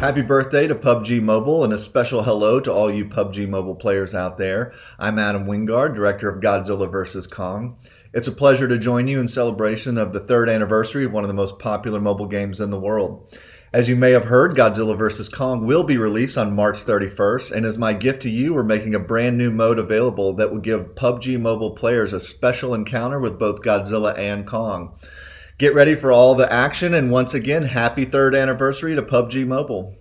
Happy birthday to PUBG Mobile and a special hello to all you PUBG Mobile players out there. I'm Adam Wingard, director of Godzilla vs. Kong. It's a pleasure to join you in celebration of the third anniversary of one of the most popular mobile games in the world. As you may have heard, Godzilla vs. Kong will be released on March 31st, and as my gift to you, we're making a brand new mode available that will give PUBG Mobile players a special encounter with both Godzilla and Kong. Get ready for all the action, and once again, happy third anniversary to PUBG Mobile.